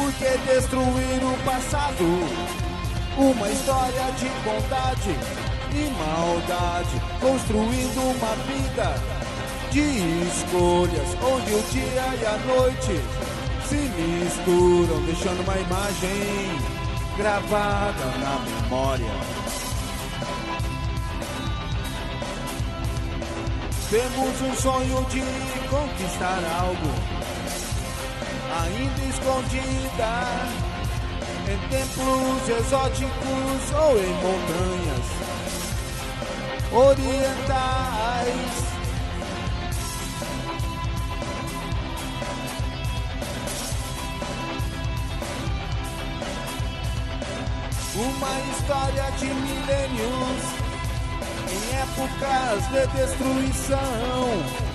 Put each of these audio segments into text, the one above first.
Por que destruir o passado? Uma história de bondade e maldade, construindo uma vida de escolhas, onde o dia e a noite se misturam, deixando uma imagem gravada na memória. Temos um sonho de conquistar algo, ainda escondida em templos exóticos ou em montanhas orientais. Uma história de milênios em épocas de destruição.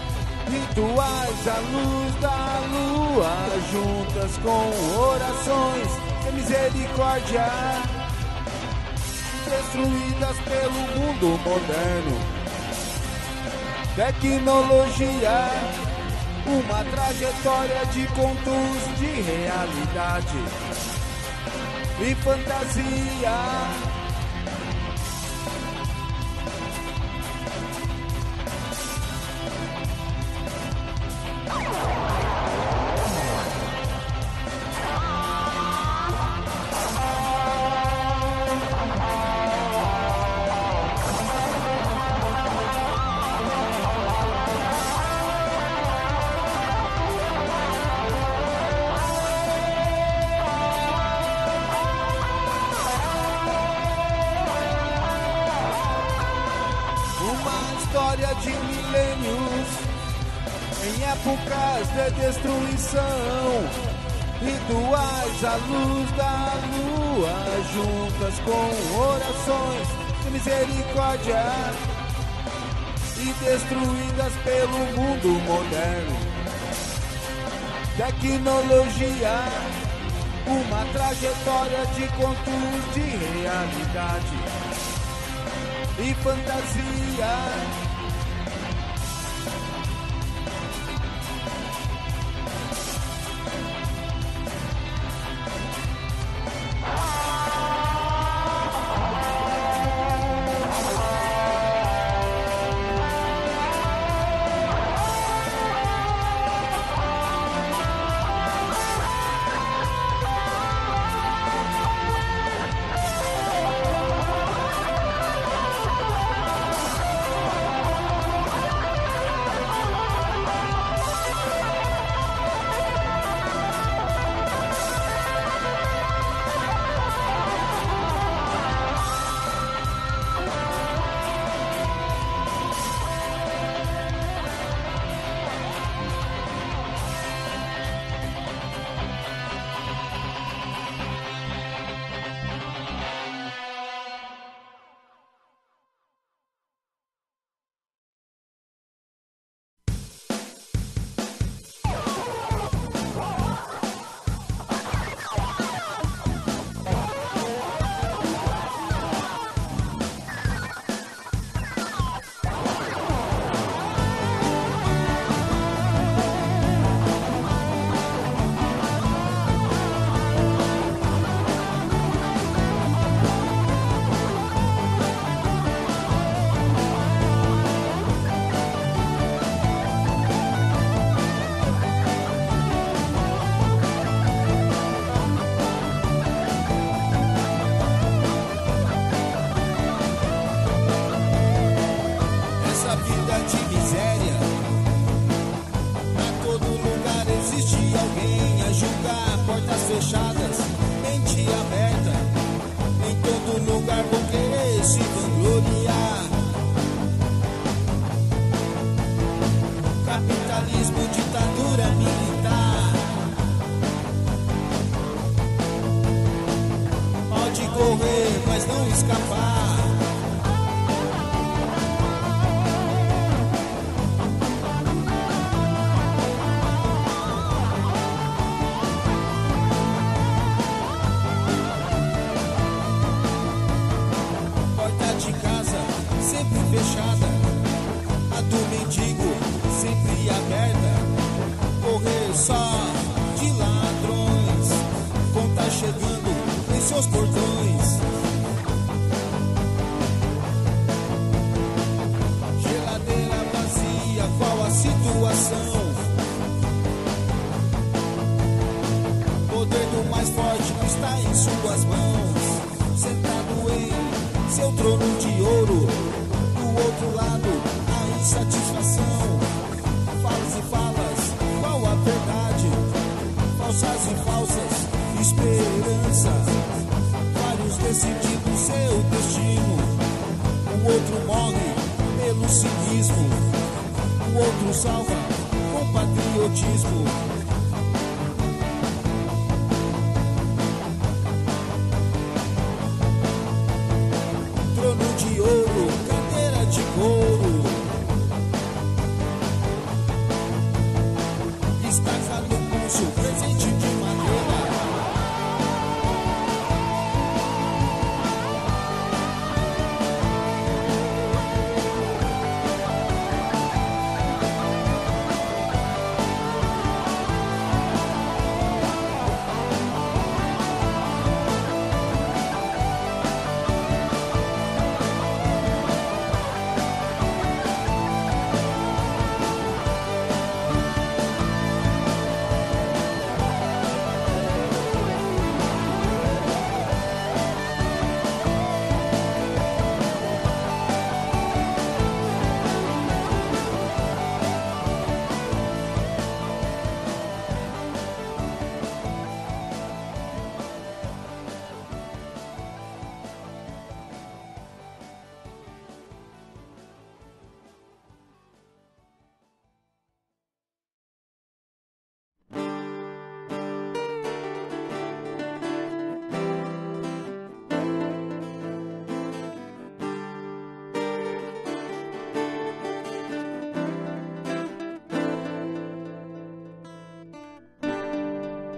Rituais à luz da lua, juntas com orações de misericórdia, destruídas pelo mundo moderno. Tecnologia, uma trajetória de contos de realidade e fantasia destruídas pelo mundo moderno. Tecnologia, uma trajetória de contos de realidade e fantasia e ladrões vão estar chegando em seus portões. batismo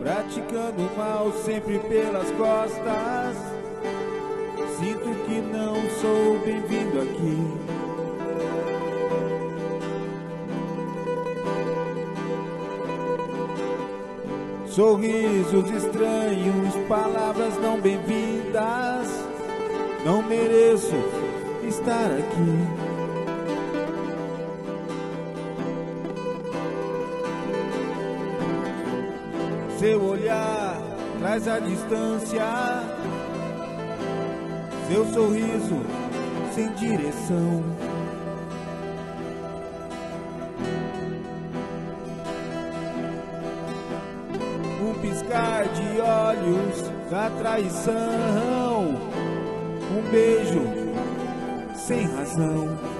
Praticando mal sempre pelas costas. Sinto que não sou bem-vindo aqui. Sorrisos estranhos, palavras não bem-vindas. Não mereço estar aqui. Seu olhar traz a distância. Seu sorriso sem direção. Um piscar de olhos da traição. Um beijo sem razão.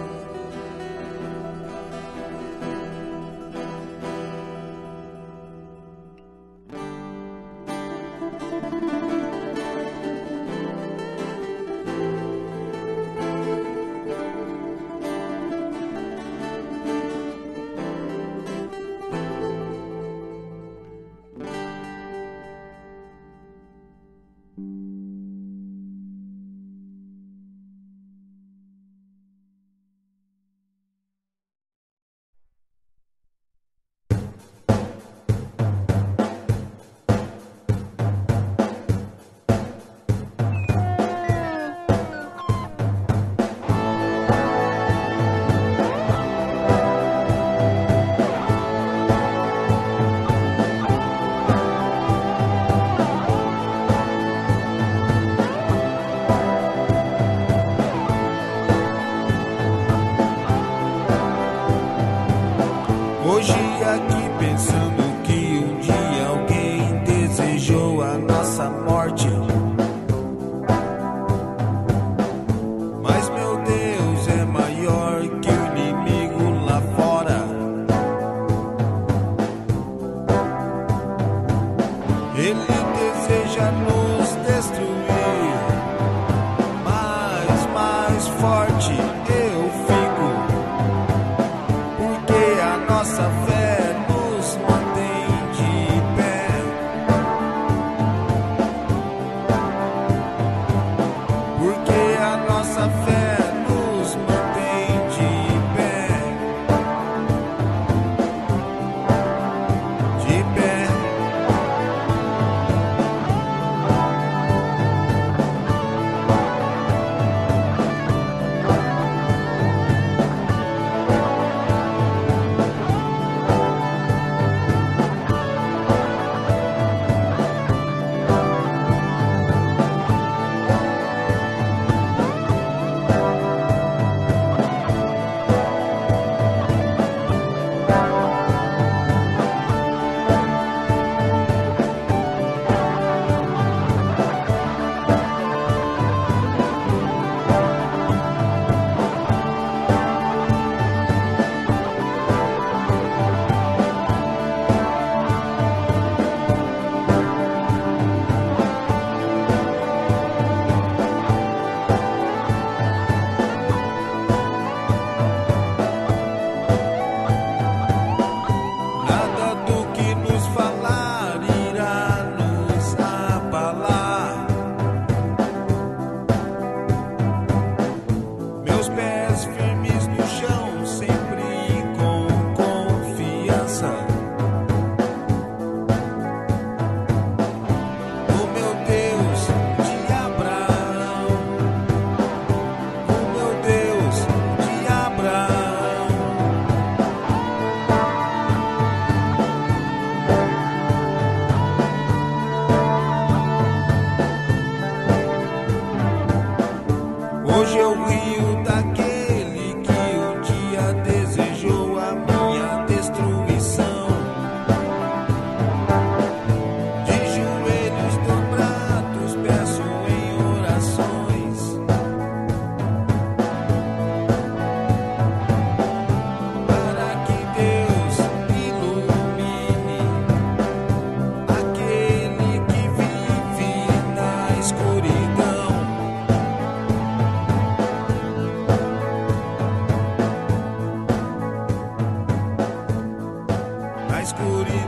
Aqui pensando que um dia alguém desejou a nossa morte. escuridão.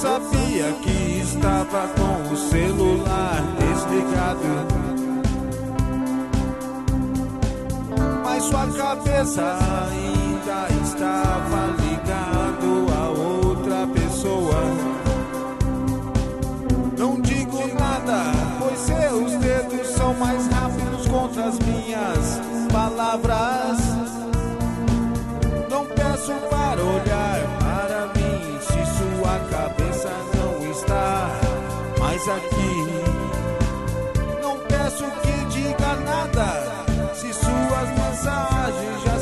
sabia que estava com o celular desligado. Mas sua cabeça ainda estava ali. mais aqui. Não peço que diga nada, se suas mensagens já